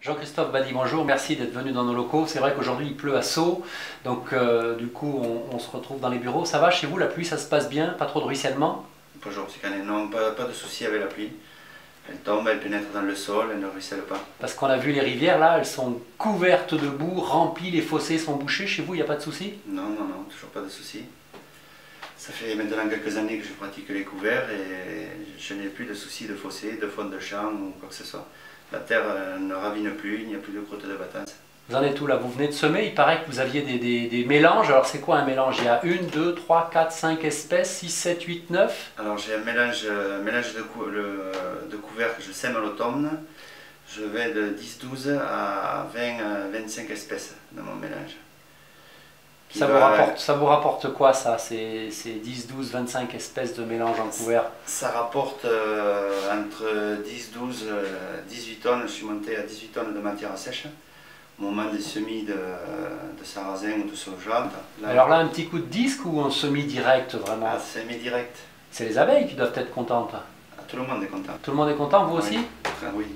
Jean-Christophe Badi, bonjour, merci d'être venu dans nos locaux. C'est vrai qu'aujourd'hui il pleut à Sceaux, donc euh, du coup on, se retrouve dans les bureaux. Ça va chez vous, la pluie, ça se passe bien Pas trop de ruissellement? Bonjour, c'est non, pas, pas de souci avec la pluie. Elle tombe, elle pénètre dans le sol, elle ne ruisselle pas. Parce qu'on a vu les rivières là, elles sont couvertes de boue, remplies, les fossés sont bouchés. Chez vous, il n'y a pas de souci Non, non, non, toujours pas de souci. Ça fait maintenant quelques années que je pratique les couverts et je n'ai plus de soucis de fossés, de fond de champ ou quoi que ce soit. La terre euh, ne ravine plus, il n'y a plus de croûte de batasse. Vous en êtes où là? Vous venez de semer, il paraît que vous aviez des, mélanges. Alors c'est quoi un mélange? Il y a une, deux, trois, quatre, cinq espèces, 6, 7, 8, 9 Alors j'ai un mélange, euh, mélange de, de couverts que je sème à l'automne. Je vais de 10-12 à 20-25 espèces dans mon mélange. Ça vous, rapporte, ça vous rapporte quoi ça, ces, 10, 12, 25 espèces de mélange en couvert? Ça rapporte euh, entre 10, 12, 18 tonnes, je suis monté à 18 tonnes de matière sèche au moment des semis de, de sarrasin ou de soja. Alors là, un petit coup de disque ou un semi direct vraiment? Ah, Semi direct. C'est les abeilles qui doivent être contentes. Ah, tout le monde est content. Tout le monde est content, vous aussi? Oui.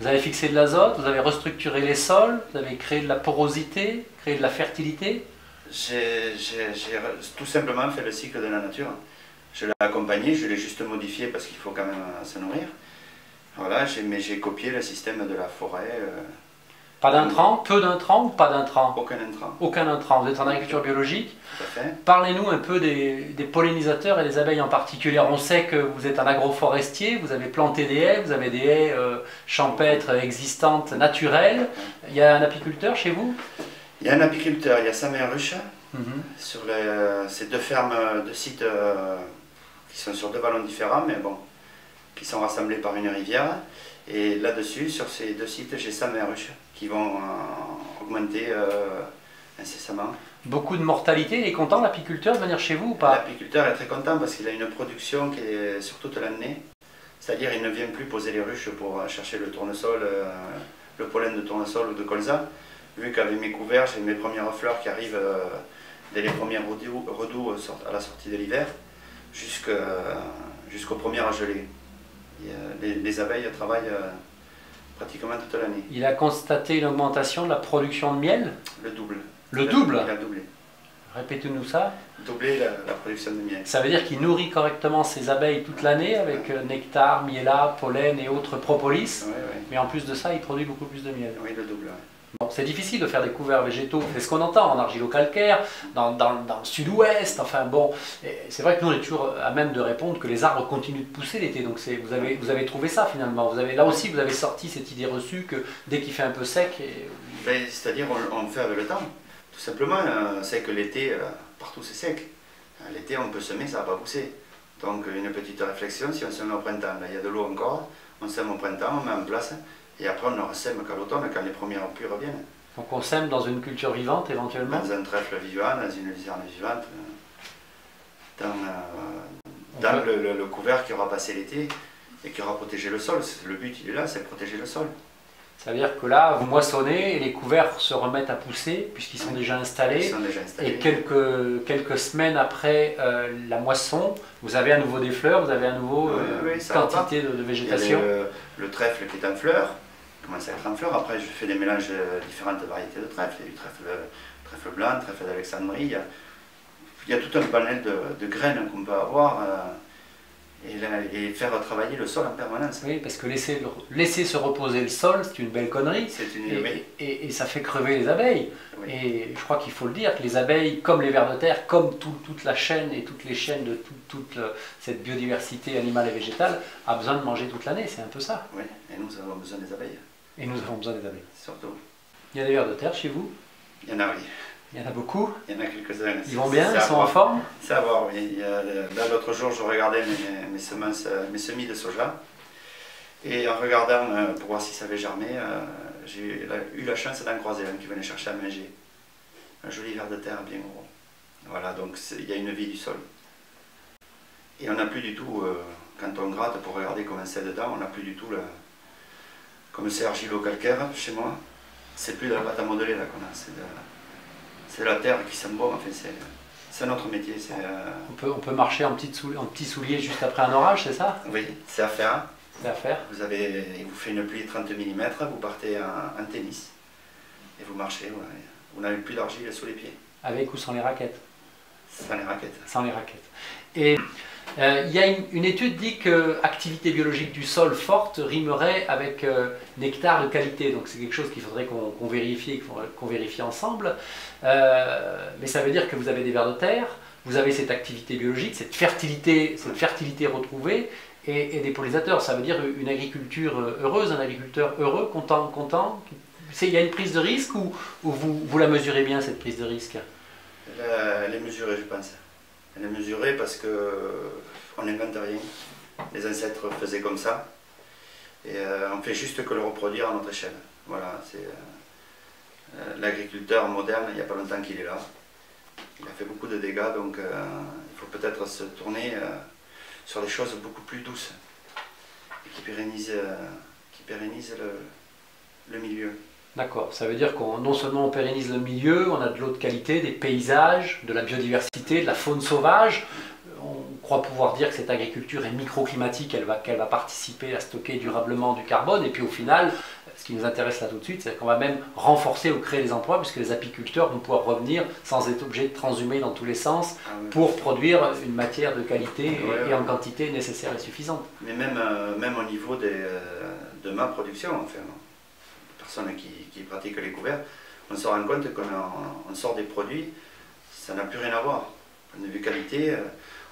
Vous avez fixé de l'azote, vous avez restructuré les sols, vous avez créé de la porosité, créé de la fertilité? J'ai tout simplement fait le cycle de la nature. Je l'ai accompagné, je l'ai juste modifié parce qu'il faut quand même se nourrir. Voilà, mais j'ai copié le système de la forêt. Euh, pas d'intrants Peu d'intrants ou pas d'intrants Aucun intrant. Aucun intrant. Vous êtes en agriculture biologique. Parlez-nous un peu des, pollinisateurs et des abeilles en particulier. On sait que vous êtes un agroforestier, vous avez planté des haies, vous avez des haies euh, champêtres existantes, naturelles. Il y a un apiculteur chez vous? Il y a un apiculteur, il y a Sam et Ruche, mhm. sur ces deux fermes, deux sites euh, qui sont sur deux vallons différents, mais bon, qui sont rassemblés par une rivière. Et là-dessus, sur ces deux sites, j'ai Sam et Ruche qui vont euh, augmenter euh, incessamment. Beaucoup de mortalité, il est content l'apiculteur de venir chez vous ou pas? L'apiculteur est très content parce qu'il a une production qui est sur toute l'année. C'est-à-dire il ne vient plus poser les ruches pour chercher le tournesol, le pollen de tournesol ou de colza vu qu'avec mes couverts, j'ai mes premières fleurs qui arrivent euh, dès les premiers redoux, euh, à la sortie de l'hiver, jusqu'aux premières gelées. Les, les, abeilles travaillent euh, pratiquement toute l'année. Il a constaté une augmentation de la production de miel? Le double. Le double? Il a doublé. Répétez-nous ça. Doubler la, production de miel. Ça veut dire qu'il nourrit correctement ses abeilles toute l'année avec nectar, miela, pollen et autres propolis. Mais en plus de ça, il produit beaucoup plus de miel. Oui, le double c'est difficile de faire des couverts végétaux, c'est ce qu'on entend en argilo-calcaire, dans, dans, le sud-ouest, enfin bon, c'est vrai que nous on est toujours à même de répondre que les arbres continuent de pousser l'été, donc vous avez, vous avez trouvé ça finalement, vous avez, là aussi vous avez sorti cette idée reçue que dès qu'il fait un peu sec... Ben, c'est-à-dire on, le fait avec le temps, tout simplement, euh, c'est que l'été, euh, partout c'est sec, euh, l'été on peut semer, ça va pas pousser. Donc une petite réflexion, si on sème au printemps, il y a de l'eau encore, on sème au printemps, on met en place, et après, on ne sème qu'à l'automne, quand les premières pluies reviennent. Donc on sème dans une culture vivante éventuellement? Dans un trèfle vivant, dans une luzerne vivante, euh, dans, euh, le, le, couvert qui aura passé l'été et qui aura protégé le sol. Le but, il est là, c'est de protéger le sol. Ça veut dire que là, vous moissonnez et les couverts se remettent à pousser puisqu'ils sont, déjà installés. Et quelques, quelques semaines après euh, la moisson, vous avez à nouveau des fleurs, vous avez à nouveau une quantité de, végétation. le, trèfle qui est en fleurs, commence à être en fleurs. Après, je fais des mélanges de différentes variétés de trèfle. Il y a du trèfle, trèfle blanc, trèfle d'Alexandrie. Il, y a tout un panel de, graines qu'on peut avoir. Euh, et, faire travailler le sol en permanence. Oui, parce que laisser, laisser se reposer le sol, c'est une belle connerie. C'est une et, et, et, ça fait crever les abeilles. Et je crois qu'il faut le dire, que les abeilles, comme les vers de terre, comme toute la chaîne et toutes les chaînes de toute cette biodiversité animale et végétale, a besoin de manger toute l'année. C'est un peu ça. Oui, et nous avons besoin des abeilles. Et nous avons besoin des abeilles. Surtout. Il y a des vers de terre chez vous? Il y en a, oui. Il y en a beaucoup Il y en a quelques-uns. Ils vont bien Ils sont en forme? Ça va, oui. Là, l'autre jour, je regardais mes, semences, mes semis de soja. Et en regardant euh, pour voir si ça avait germé, euh, j'ai eu la chance d'en croiser un qui venait chercher à manger. Un joli ver de terre bien gros. Voilà, donc il y a une vie du sol. Et on n'a plus du tout, euh, quand on gratte pour regarder comment c'est dedans, on n'a plus du tout, le, comme c'est argilo-calcaire chez moi, c'est plus de la pâte à modeler là qu'on a, c'est de, c'est la terre qui s'embaume, enfin, c'est notre métier. Euh, on, peut, on peut marcher en petit, soulier, en petit soulier juste après un orage, c'est ça? Oui, c'est à faire. C'est à faire. Vous avez, il vous fait une pluie de 30 mm, vous partez en, en tennis et vous marchez. ouais. Vous n'avez plus d'argile sous les pieds, Avec ou sans les raquettes? Sans les raquettes. Sans les raquettes. Et euh, il y a une, une étude dit que activité biologique du sol forte rimerait avec euh, nectar de qualité. Donc c'est quelque chose qu'il faudrait qu'on vérifie, qu'on vérifie ensemble. Euh, mais ça veut dire que vous avez des vers de terre, vous avez cette activité biologique, cette fertilité, cette fertilité retrouvée. Et, des pollinisateurs, ça veut dire une agriculture heureuse, un agriculteur heureux, content, content. Il y a une prise de risque ou, ou vous, la mesurez bien cette prise de risque? La- Elle est mesurée, je pense. Elle est mesurée parce que euh, n'invente rien. Les ancêtres faisaient comme ça. Et euh, on fait juste que le reproduire à notre échelle. Voilà, c'est euh, l'agriculteur moderne, il n'y a pas longtemps qu'il est là. Il a fait beaucoup de dégâts, donc il faut peut-être se tourner sur des choses beaucoup plus douces et qui pérennisent, le milieu. D'accord, ça veut dire qu'on non seulement on pérennise le milieu, on a de l'eau de qualité, des paysages, de la biodiversité, de la faune sauvage. On croit pouvoir dire que cette agriculture est microclimatique, elle va, qu'elle va participer à stocker durablement du carbone. Et puis au final, ce qui nous intéresse là tout de suite, c'est qu'on va même renforcer ou créer des emplois, puisque les apiculteurs vont pouvoir revenir sans être obligés de transhumer dans tous les sens Ah pour produire une matière de qualité et- en quantité nécessaire et suffisante. Mais même, euh, même au niveau des, euh, de ma production, enfin, qui, qui pratique les couverts, on se rend compte qu'on sort des produits, ça n'a plus rien à voir. Point de vue qualité, euh,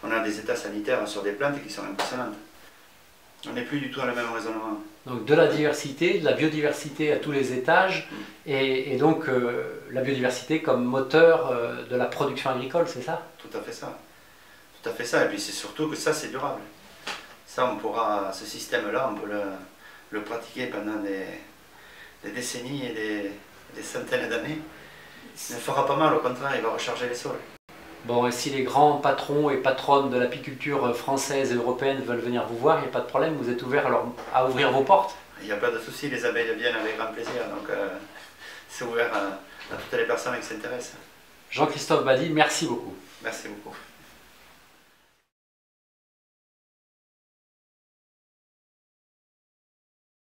on a des états sanitaires sur des plantes qui sont impressionnantes. On n'est plus du tout dans le même raisonnement. Donc de la diversité, de la biodiversité à tous les étages, et, et donc euh, la biodiversité comme moteur euh, de la production agricole, c'est ça? Tout à fait ça. Tout à fait ça. Et puis c'est surtout que ça, c'est durable. Ça, on pourra, ce système-là, on peut le, le pratiquer pendant des, des décennies et des, des centaines d'années. Il ne fera pas mal, au contraire, il va recharger les sols. Bon, et si les grands patrons et patronnes de l'apiculture française et européenne veulent venir vous voir, il n'y a pas de problème, vous êtes ouvert alors à ouvrir vos portes Il n'y a pas de souci, les abeilles viennent avec grand plaisir. Donc euh, c'est ouvert à, à toutes les personnes qui s'intéressent. Jean-Christophe Badi, merci beaucoup. Merci beaucoup.